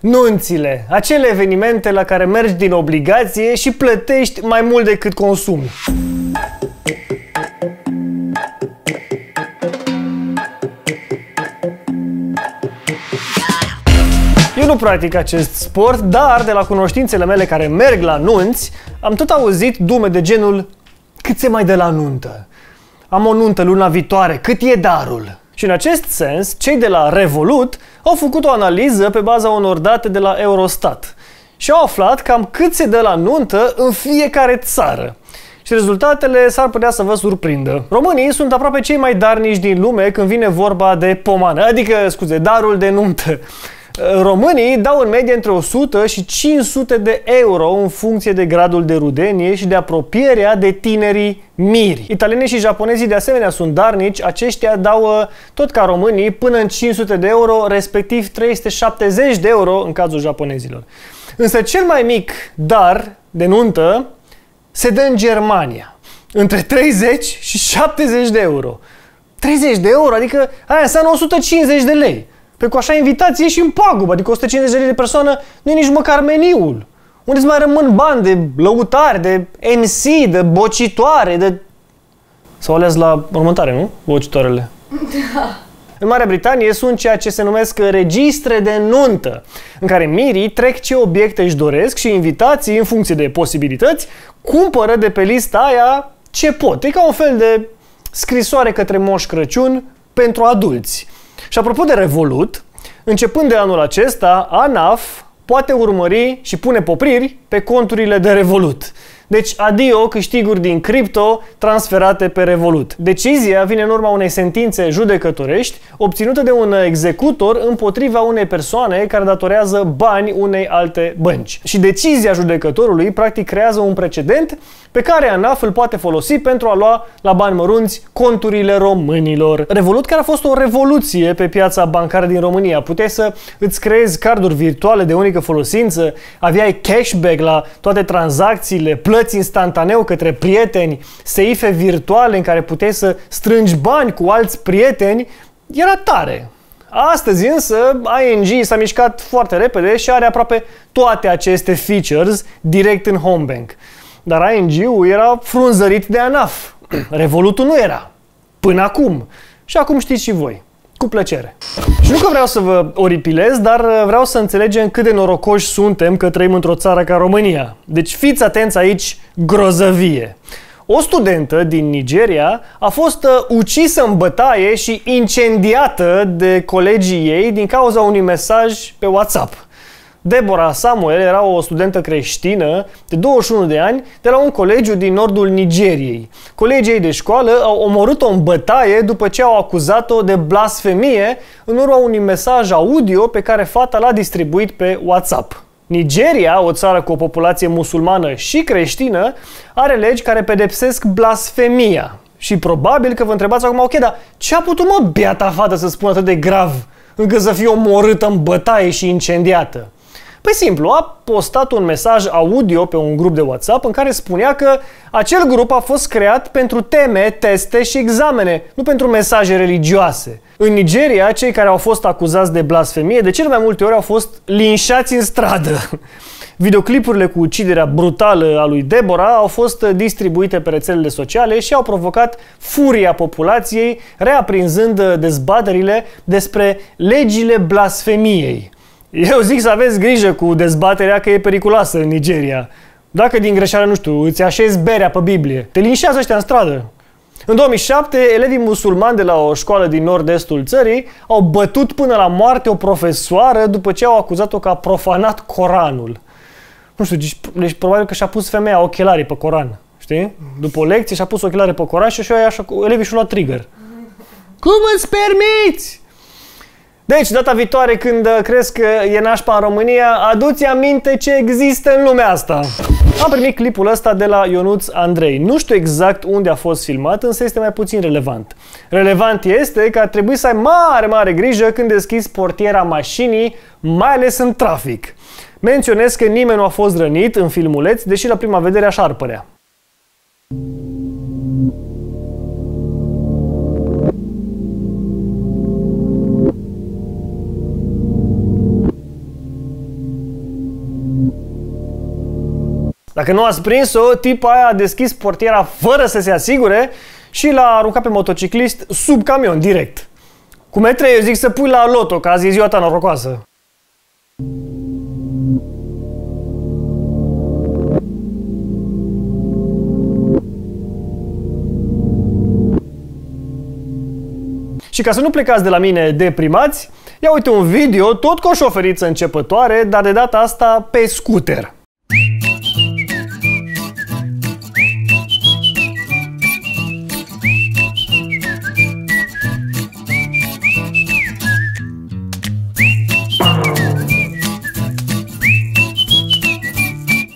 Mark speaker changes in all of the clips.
Speaker 1: Nunțile, acele evenimente la care mergi din obligație și plătești mai mult decât consumi. Eu nu practic acest sport, dar de la cunoștințele mele care merg la nunți, am tot auzit dume de genul cât se mai dă la nuntă? Am o nuntă luna viitoare, cât e darul? Și în acest sens, cei de la Revolut au făcut o analiză pe baza unor date de la Eurostat și au aflat cam cât se dă la nuntă în fiecare țară. Și rezultatele s-ar putea să vă surprindă. Românii sunt aproape cei mai darnici din lume când vine vorba de pomană, adică, scuze, darul de nuntă. Românii dau în medie între 100 și 500 de euro în funcție de gradul de rudenie și de apropierea de tinerii miri. Italienii și japonezii de asemenea sunt darnici, aceștia dau uh, tot ca românii până în 500 de euro, respectiv 370 de euro în cazul japonezilor. Însă cel mai mic dar de nuntă se dă în Germania, între 30 și 70 de euro. 30 de euro, adică aia înseamnă 150 de lei. Pe cu așa invitație și în pagubă, adică 150 de lei de persoană nu e nici măcar meniul. Unde mai rămân bani de lăutare, de MC, de bocitoare, de... S-au ales la următoare, nu? Bocitoarele. Da. În Marea Britanie sunt ceea ce se numesc registre de nuntă, în care mirii trec ce obiecte își doresc și invitații, în funcție de posibilități, cumpără de pe lista aia ce pot. E ca un fel de scrisoare către Moș Crăciun pentru adulți. Și apropo de Revolut, începând de anul acesta, ANAF poate urmări și pune popriri pe conturile de Revolut. Deci adio câștiguri din cripto transferate pe Revolut. Decizia vine în urma unei sentințe judecătorești obținută de un executor împotriva unei persoane care datorează bani unei alte bănci. Și decizia judecătorului practic creează un precedent pe care ANAF îl poate folosi pentru a lua la bani mărunți conturile românilor. Revolut care a fost o revoluție pe piața bancară din România. Puteai să îți creezi carduri virtuale de unică folosință, aveai cashback la toate tranzacțiile, plăți instantaneu către prieteni, seife virtuale în care puteai să strângi bani cu alți prieteni. Era tare. Astăzi însă ING s-a mișcat foarte repede și are aproape toate aceste features direct în Homebank. Dar ING-ul era frunzărit de ANAF. Revolutul nu era. Până acum. Și acum știți și voi. Cu plăcere. Și nu că vreau să vă oripilez, dar vreau să înțelegem cât de norocoși suntem că trăim într-o țară ca România. Deci fiți atenți aici, grozăvie. O studentă din Nigeria a fost uh, ucisă în bătaie și incendiată de colegii ei din cauza unui mesaj pe WhatsApp. Deborah Samuel era o studentă creștină de 21 de ani de la un colegiu din nordul Nigeriei. Colegii ei de școală au omorât-o în bătaie după ce au acuzat-o de blasfemie în urma unui mesaj audio pe care fata l-a distribuit pe WhatsApp. Nigeria, o țară cu o populație musulmană și creștină, are legi care pedepsesc blasfemia. Și probabil că vă întrebați acum, ok, dar ce a putut mă beata fată să spună atât de grav încât să fie omorâtă în bătaie și incendiată? Păi simplu, a postat un mesaj audio pe un grup de WhatsApp în care spunea că acel grup a fost creat pentru teme, teste și examene, nu pentru mesaje religioase. În Nigeria, cei care au fost acuzați de blasfemie de cele mai multe ori au fost linșați în stradă. Videoclipurile cu uciderea brutală a lui Deborah au fost distribuite pe rețelele sociale și au provocat furia populației, reaprinzând dezbaterile despre legile blasfemiei. Eu zic să aveți grijă cu dezbaterea că e periculoasă în Nigeria. Dacă din greșeală, nu știu, îți așezi berea pe Biblie, te linșează ăștia în stradă. În 2007, elevii musulmani de la o școală din nord-estul țării au bătut până la moarte o profesoară după ce au acuzat-o că a profanat Coranul. Nu știu, deci, deci probabil că și-a pus femeia ochelarii pe Coran. Știi? După o lecție și-a pus ochelare pe Coran și așa, elevii și-au luat trigger. Cum îți permiți? Deci, data viitoare când uh, crezi că e nașpa în România, aduți aminte ce există în lumea asta. Am primit clipul ăsta de la Ionuț Andrei. Nu știu exact unde a fost filmat, însă este mai puțin relevant. Relevant este că ar trebui să ai mare, mare grijă când deschizi portiera mașinii, mai ales în trafic. Menționez că nimeni nu a fost rănit în filmuleț, deși la prima vedere așa ar părea. Dacă nu ați prins-o, tipa aia a deschis portiera fără să se asigure și l-a aruncat pe motociclist sub camion, direct. Cum e trei, eu zic să pui la loto, ca azi e ziua ta norocoasă. Și ca să nu plecați de la mine deprimați, ia uite un video tot cu o șoferiță începătoare, dar de data asta pe scooter.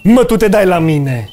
Speaker 1: Mă, tu te dai la mine!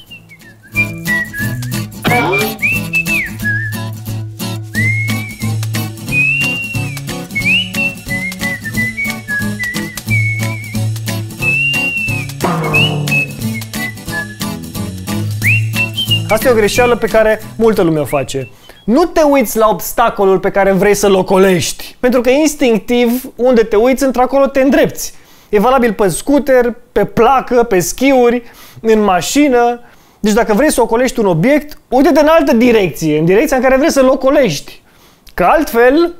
Speaker 1: Asta e o greșeală pe care multă lume o face. Nu te uiți la obstacolul pe care vrei să-l ocolești, pentru că instinctiv, unde te uiți, într-acolo te îndrepți. E valabil pe scooter, pe placă, pe schiuri, în mașină. Deci dacă vrei să ocolești un obiect, uite-te în altă direcție, în direcția în care vrei să-l ocolești. Că altfel...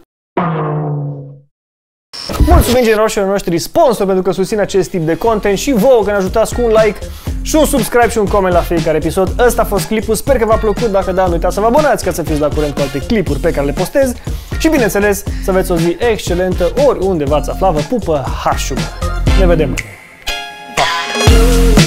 Speaker 1: Mulțumim generoșilor noștri sponsor pentru că susțin acest tip de content și vouă că ne ajutați cu un like și un subscribe și un coment la fiecare episod. Ăsta a fost clipul, sper că v-a plăcut, dacă da, nu uitați să vă abonați ca să fiți la curent cu alte clipuri pe care le postez și bineînțeles să aveți o zi excelentă oriunde v-ați afla, vă pupă hașul. Ne vedem! Pa!